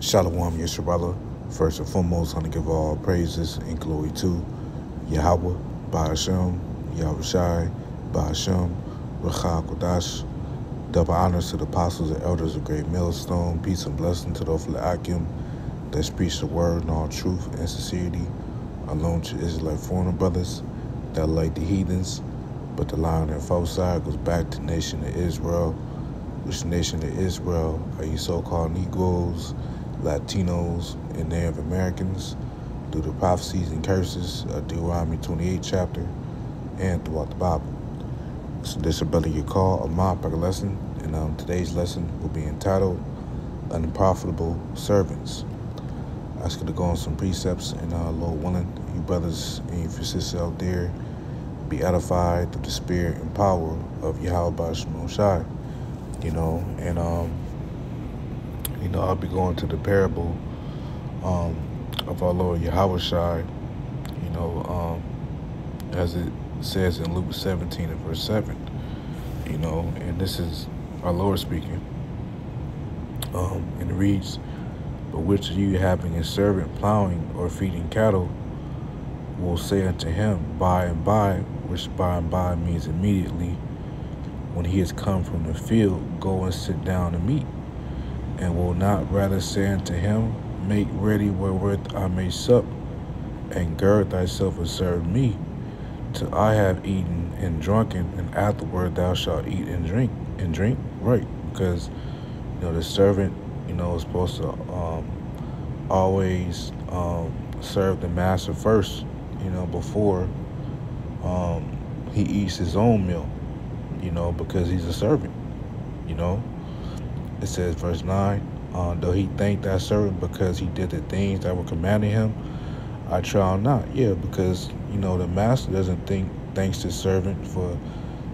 Shalom, Yisrael. First and foremost, I want to give all praises and glory to Yahweh, Ba'ashem, Yahweh Shai, Ba'ashem, Racha Kodash. Double honors to the apostles and elders of Great Millstone. Peace and blessing to the Akim that speaks the word in all truth and sincerity. Alone to Israelite foreigner brothers that like the heathens, but the line on their side goes back to the nation of Israel, which nation of Israel are you so-called Negroes, Latinos, and Native Americans through the prophecies and curses of Deuteronomy 28 chapter and throughout the Bible. So this is brother you call a mob lesson, and um, today's lesson will be entitled Unprofitable Servants. I ask you to go on some precepts and uh, Lord willing, you brothers and your sisters out there be edified through the spirit and power of Yahweh Shai. You know, and um you know, I'll be going to the parable um, of our Lord Yahweh Shai, you know, um, as it says in Luke 17 and verse 7, you know, and this is our Lord speaking. Um, and it reads, But which of you having a servant plowing or feeding cattle will say unto him, By and by, which by and by means immediately, when he has come from the field, go and sit down and meat and will not rather say unto him, Make ready wherewith I may sup, and gird thyself and serve me, till I have eaten and drunken, and afterward thou shalt eat and drink and drink. Right, because you know the servant, you know, is supposed to um, always um, serve the master first, you know, before um, he eats his own meal, you know, because he's a servant, you know it says verse 9 uh, though he thanked that servant because he did the things that were commanded him i trow not. Yeah because you know the master doesn't think thanks to servant for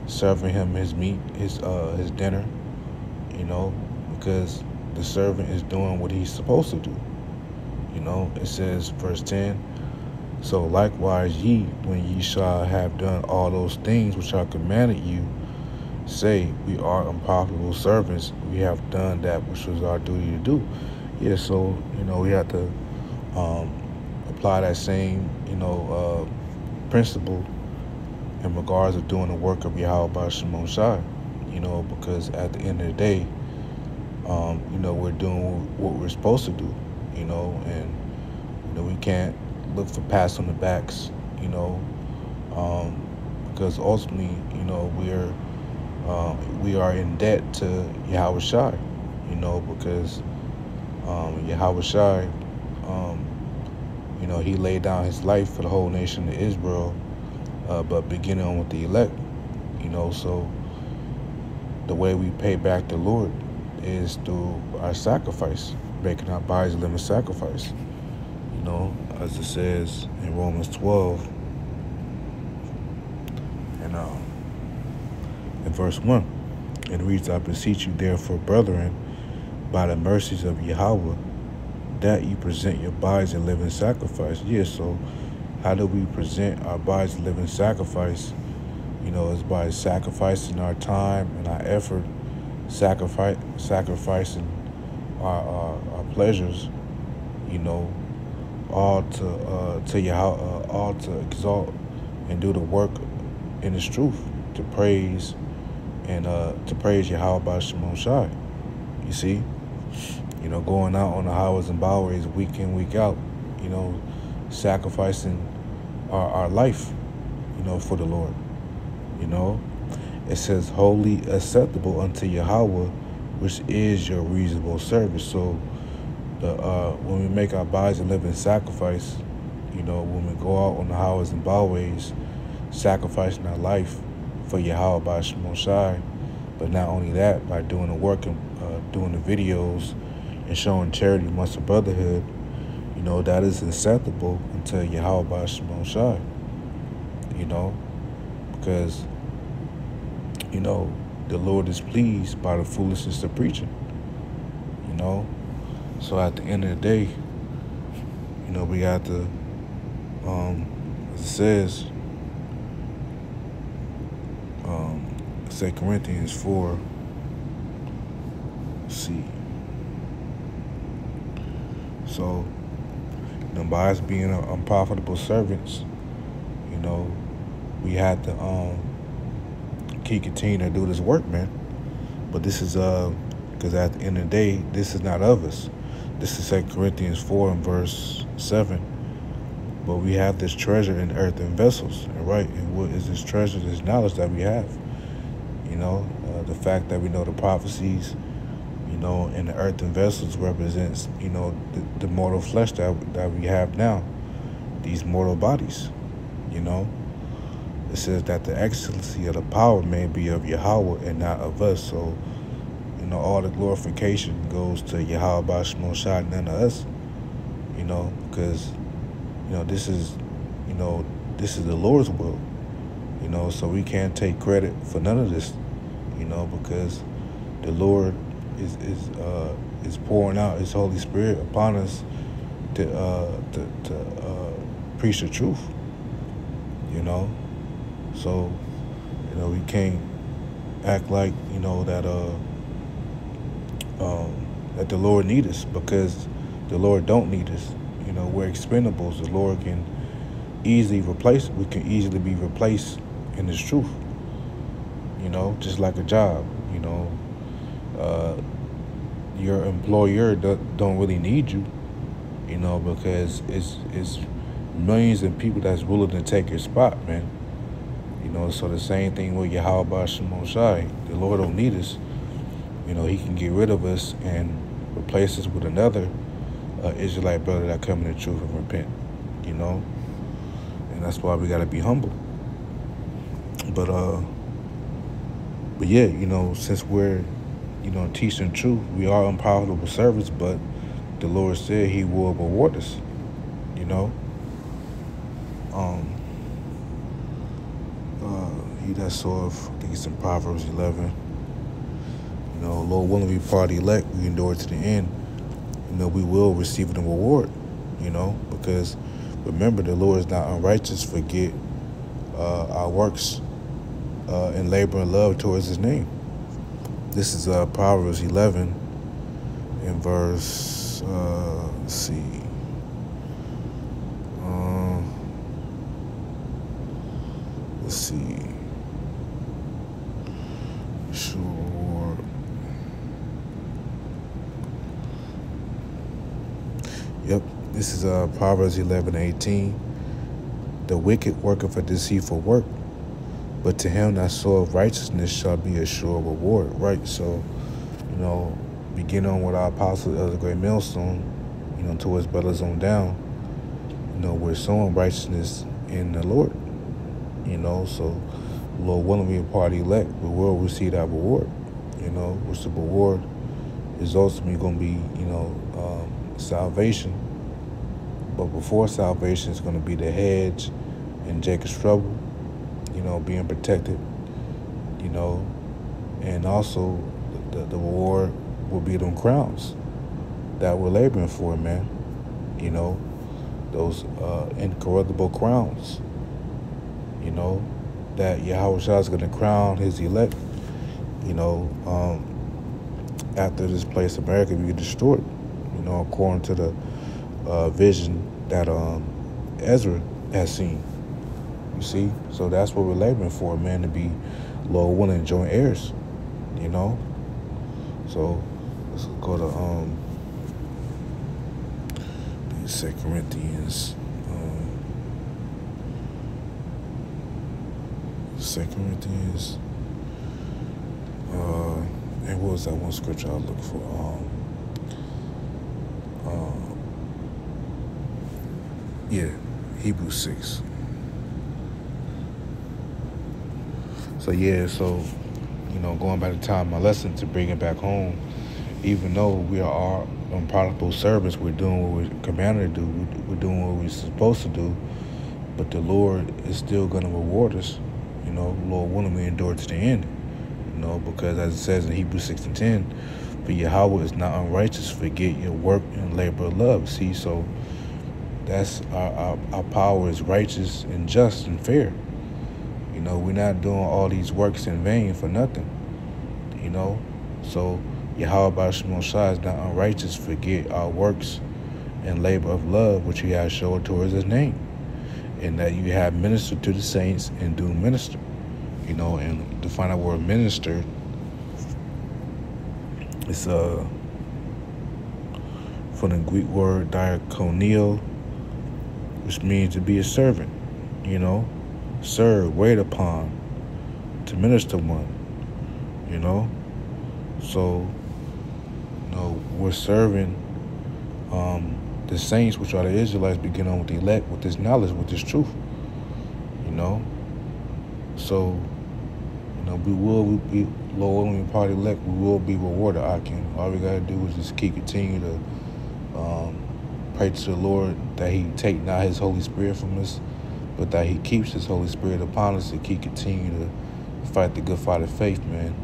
serving him his meat his uh his dinner you know because the servant is doing what he's supposed to do you know. It says verse 10 so likewise ye when ye shall have done all those things which i commanded you say we are unprofitable servants. We have done that which was our duty to do. Yeah, so, you know, we have to um, apply that same, you know, uh, principle in regards of doing the work of Yahweh by Shimon Shai, you know, because at the end of the day, um, you know, we're doing what we're supposed to do, you know, and, you know, we can't look for pats on the backs, you know, um, because ultimately, you know, we're um, we are in debt to Yahweh Shai, you know, because um, Yahweh Shai, um, you know, he laid down his life for the whole nation of Israel, uh, but beginning on with the elect, you know, so the way we pay back the Lord is through our sacrifice, making our bodies a living sacrifice, you know, as it says in Romans 12, and um, verse 1. It reads, I beseech you therefore, brethren, by the mercies of Yahweh, that you present your bodies a living sacrifice. Yes, so how do we present our bodies a living sacrifice? You know, it's by sacrificing our time and our effort, sacrifice, sacrificing our, our, our pleasures, you know, all to uh, to Yahweh, uh, all to exalt and do the work in His truth, to praise and uh, to praise Yahweh by Shimon Shai. You see, you know, going out on the highways and byways week in, week out, you know, sacrificing our, our life, you know, for the Lord. You know, it says, holy acceptable unto Yahweh, which is your reasonable service. So, the uh, when we make our bodies a living sacrifice, you know, when we go out on the highways and byways, sacrificing our life for Yahweh by Shimon Shai. But not only that, by doing the work and uh, doing the videos and showing charity amongst the brotherhood, you know, that is acceptable until Yahweh by Shimon Shai. You know, because, you know, the Lord is pleased by the foolishness of preaching. You know, so at the end of the day, you know, we got to, um, as it says, um, 2 Corinthians 4. Let's see. So, you by us being unprofitable servants, you know, we had to um, keep continuing to do this work, man. But this is uh, because at the end of the day, this is not of us. This is Second Corinthians four and verse seven. But we have this treasure in earthen vessels, right? And what is this treasure? This knowledge that we have. You know, uh, the fact that we know the prophecies, you know, and the earthen vessels represents, you know, the, the mortal flesh that that we have now, these mortal bodies. You know, it says that the excellency of the power may be of Yahweh and not of us. So, you know, all the glorification goes to Yahweh Bashmoshad, none of us. You know, because you know, this is, you know, this is the Lord's will. You know, so we can't take credit for none of this, you know, because the Lord is is uh, is pouring out His Holy Spirit upon us to uh, to, to uh, preach the truth. You know, so you know we can't act like you know that uh um, that the Lord need us because the Lord don't need us know, we're expendables. The Lord can easily replace, we can easily be replaced in His truth. You know, just like a job, you know, uh, your employer do, don't really need you, you know, because it's, it's millions of people that's willing to take your spot, man. You know, so the same thing with Yahweh Shimon Shai. The Lord don't need us. You know, he can get rid of us and replace us with another uh, Israelite brother that come in the truth and repent, you know? And that's why we got to be humble. But, uh, but yeah, you know, since we're, you know, teaching truth, we are unprofitable servants, but the Lord said he will reward us, you know? Um, uh, he that saw, I think it's in Proverbs 11, you know, Lord willing we part elect, we endure to the end you know, we will receive the reward, you know, because remember the Lord is not unrighteous, forget uh, our works uh, in labor and love towards his name. This is uh, Proverbs 11 in verse, uh, let's see. Um, let's see. Yep, this is uh, Proverbs 11, 18. The wicked worketh a deceitful work, but to him that soweth righteousness shall be a sure reward. Right, so, you know, beginning on with our apostle of the great millstone, you know, towards brothers on down, you know, we're sowing righteousness in the Lord. You know, so Lord willing we a party elect, we will receive that reward. You know, which the reward is ultimately going to be, you know, um, salvation. But before salvation is going to be the hedge and Jacob's trouble, you know, being protected, you know, and also the, the reward will be them crowns that we're laboring for, man. You know, those uh, incorruptible crowns, you know, that Yahweh is going to crown his elect, you know, um, after this place, America, be destroyed you know, according to the uh, vision that um, Ezra has seen. You see? So that's what we're laboring for, man, to be Lord willing joint heirs, you know? So let's go to um, Second Corinthians. Um, Second Corinthians. Uh, and what was that one scripture I looked for? Um, Um, yeah, Hebrews 6. So, yeah, so, you know, going back to time my lesson to bring it back home, even though we are on unprofitable servants, we're doing what we're commanded to do, we're doing what we're supposed to do, but the Lord is still going to reward us. You know, Lord willing, we endure to the end. You know, because as it says in Hebrews 6 and 10, for Yahweh is not unrighteous, forget your work and labor of love. See, so that's our, our, our power is righteous and just and fair. You know, we're not doing all these works in vain for nothing. You know, so Yahweh Shai is not unrighteous, forget our works and labor of love which he has showed towards his name. And that you have ministered to the saints and do minister. You know, and to find out word minister, it's uh from the Greek word diakoneo, which means to be a servant, you know, serve, wait upon, to minister one, you know. So, you know, we're serving um, the saints, which are the Israelites, begin on with the elect, with this knowledge, with this truth, you know. So, know, we will be, Lord, when we part elect, we will be rewarded. I can, all we got to do is just keep continue to um, pray to the Lord that He take not His Holy Spirit from us, but that He keeps His Holy Spirit upon us to keep continue to fight the good fight of faith, man.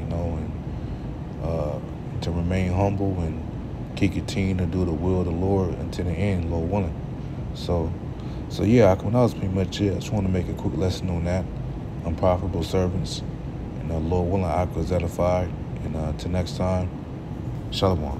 You know, and uh, to remain humble and keep continuing to do the will of the Lord until the end, Lord willing. So, so yeah, that was pretty much it. I just want to make a quick lesson on that. Unprofitable servants. And uh, Lord willing, I was edified. And uh, until next time, Shalom.